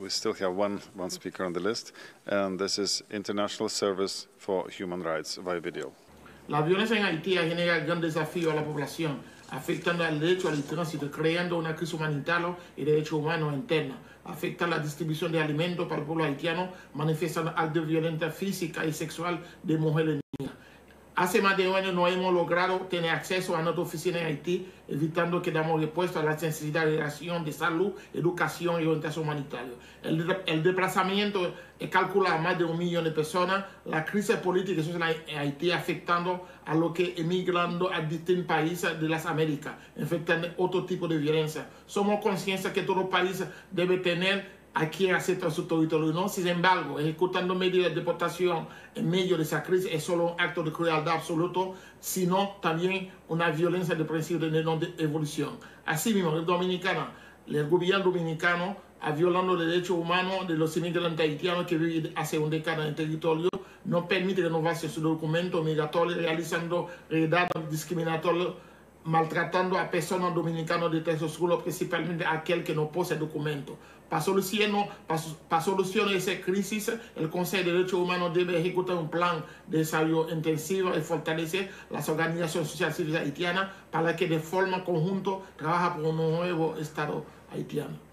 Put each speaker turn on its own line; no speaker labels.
we still have one, one speaker on the list, and this is International Service for Human Rights via video.
La violencia en Haití genera gran desafío a la población, afectando al derecho al tránsito, creando una crisis humanitaria y derechos humanos interna. Afecta la distribución de alimentos para el pueblo haitiano, manifestando actos de violencia física y sexual de mujeres y niñas. Hace más de un año no hemos logrado tener acceso a nuestra oficina en Haití, evitando que damos respuesta a las necesidades de relación de salud, educación y orientación humanitaria. El, el desplazamiento calcula a más de un millón de personas. La crisis política en Haití afectando a los que emigrando a distintos países de las Américas, afectando otro tipo de violencia. Somos conscientes que todo país debe tener a quien acepta su territorio. No, sin embargo, ejecutando medidas de deportación en medio de esa crisis es solo un acto de crueldad absoluto, sino también una violencia de principio de no de evolución. Asimismo, el dominicano, el gobierno dominicano ha los derechos humanos de los inmigrantes haitianos que viven hace una década en el territorio, no permite renovarse su documento migratorio, realizando redadas discriminatorias maltratando a personas dominicanas de tercer suelo, principalmente aquel que no posee documento. Para solucionar, para, solucionar esa crisis, el Consejo de Derechos Humanos debe ejecutar un plan de desarrollo intensivo y fortalecer las organizaciones sociales civiles haitianas para que de forma conjunta trabajen por un nuevo Estado haitiano.